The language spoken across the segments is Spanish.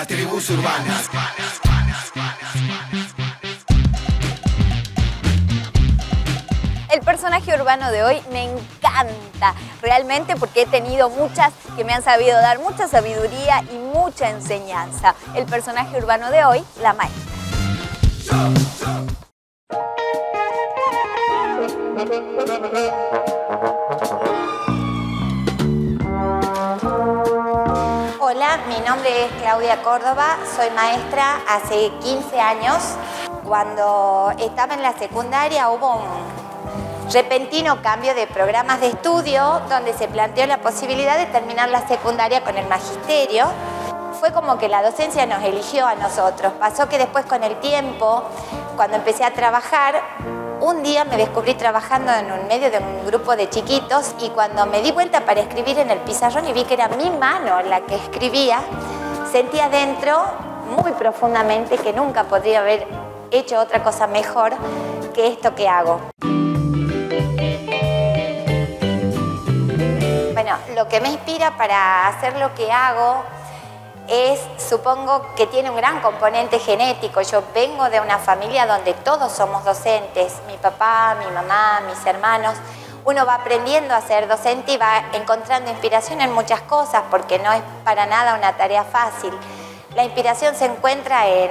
tribus urbanas. El personaje urbano de hoy me encanta, realmente porque he tenido muchas que me han sabido dar mucha sabiduría y mucha enseñanza. El personaje urbano de hoy, la maestra. Nombre es Claudia Córdoba, soy maestra hace 15 años. Cuando estaba en la secundaria hubo un repentino cambio de programas de estudio donde se planteó la posibilidad de terminar la secundaria con el magisterio. Fue como que la docencia nos eligió a nosotros. Pasó que después con el tiempo, cuando empecé a trabajar, un día me descubrí trabajando en un medio de un grupo de chiquitos y cuando me di vuelta para escribir en el pizarrón y vi que era mi mano la que escribía, sentí adentro muy profundamente que nunca podría haber hecho otra cosa mejor que esto que hago. Bueno, lo que me inspira para hacer lo que hago es, supongo que tiene un gran componente genético. Yo vengo de una familia donde todos somos docentes, mi papá, mi mamá, mis hermanos. Uno va aprendiendo a ser docente y va encontrando inspiración en muchas cosas porque no es para nada una tarea fácil. La inspiración se encuentra en,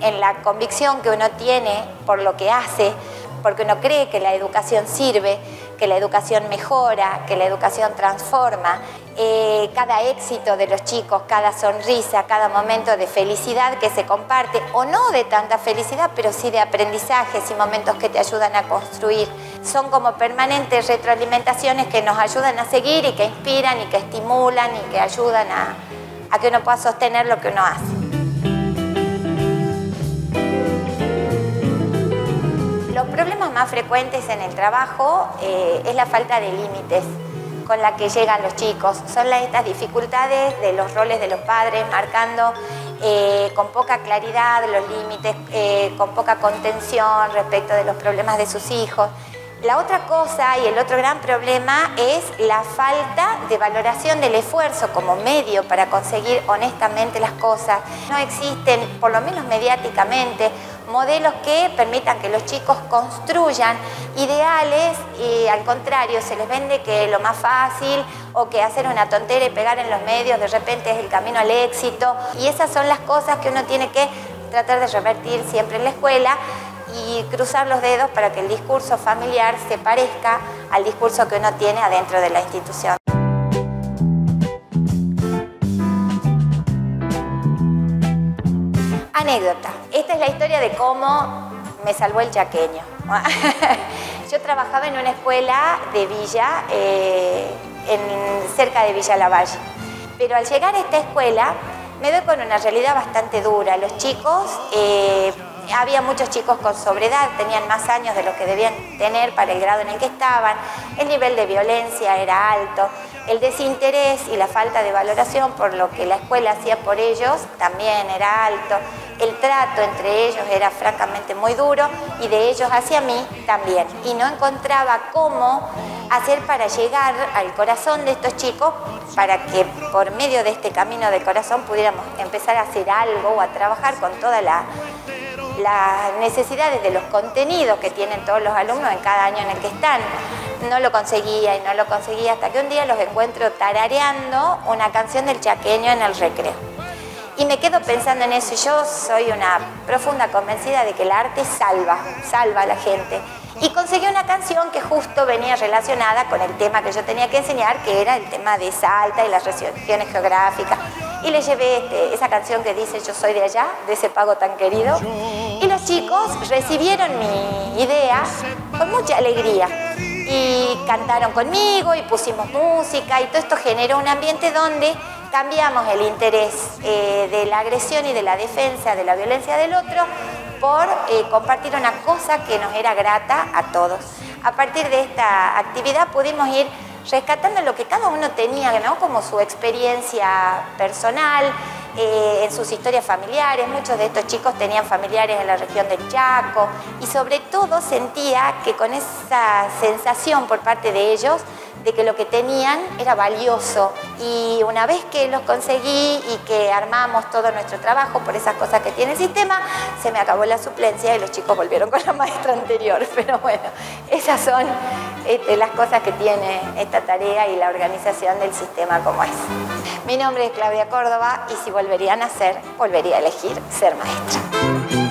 en la convicción que uno tiene por lo que hace, porque uno cree que la educación sirve, que la educación mejora, que la educación transforma. Eh, cada éxito de los chicos, cada sonrisa, cada momento de felicidad que se comparte, o no de tanta felicidad, pero sí de aprendizajes y momentos que te ayudan a construir. Son como permanentes retroalimentaciones que nos ayudan a seguir y que inspiran y que estimulan y que ayudan a, que uno pueda sostener lo que uno hace. Los problemas más frecuentes en el trabajo eh, es la falta de límites con la que llegan los chicos. Son estas dificultades de los roles de los padres, marcando eh, con poca claridad los límites, eh, con poca contención respecto de los problemas de sus hijos. La otra cosa y el otro gran problema es la falta de valoración del esfuerzo como medio para conseguir honestamente las cosas. No existen, por lo menos mediáticamente, modelos que permitan que los chicos construyan ideales y al contrario se les vende que lo más fácil o que hacer una tontera y pegar en los medios de repente es el camino al éxito y esas son las cosas que uno tiene que tratar de revertir siempre en la escuela y cruzar los dedos para que el discurso familiar se parezca al discurso que uno tiene adentro de la institución. Anécdota. Esta es la historia de cómo me salvó el chaqueño. Yo trabajaba en una escuela de Villa, eh, cerca de Villa Lavalle. Pero al llegar a esta escuela me doy con una realidad bastante dura. Los chicos, eh, había muchos chicos con sobredad, tenían más años de lo que debían tener para el grado en el que estaban, el nivel de violencia era alto, el desinterés y la falta de valoración por lo que la escuela hacía por ellos también era alto, el trato entre ellos era francamente muy duro y de ellos hacia mí también. Y no encontraba cómo hacer para llegar al corazón de estos chicos para que por medio de este camino del corazón pudiéramos empezar a hacer algo o a trabajar con todas las necesidades de los contenidos que tienen todos los alumnos en cada año en el que están. No lo conseguía y no lo conseguía hasta que un día los encuentro tarareando una canción del chaqueño en el recreo. Y me quedo pensando en eso. Yo soy una profunda convencida de que el arte salva, salva a la gente. Y conseguí una canción que justo venía relacionada con el tema que yo tenía que enseñar, que era el tema de Salta y las regiones geográficas. Y le llevé este, esa canción que dice Yo soy de allá, de ese pago tan querido. Y los chicos recibieron mi idea con mucha alegría y cantaron conmigo y pusimos música y todo esto generó un ambiente donde cambiamos el interés eh, de la agresión y de la defensa de la violencia del otro por eh, compartir una cosa que nos era grata a todos. A partir de esta actividad pudimos ir rescatando lo que cada uno tenía, como su experiencia personal, eh, en sus historias familiares. Muchos de estos chicos tenían familiares en la región del Chaco y sobre todo sentía que con esa sensación por parte de ellos de que lo que tenían era valioso. Y una vez que los conseguí y que armamos todo nuestro trabajo por esas cosas que tiene el sistema, se me acabó la suplencia y los chicos volvieron con la maestra anterior. Pero bueno, esas son este, las cosas que tiene esta tarea y la organización del sistema como es. Mi nombre es Claudia Córdoba y si volvería a nacer, volvería a elegir ser maestra.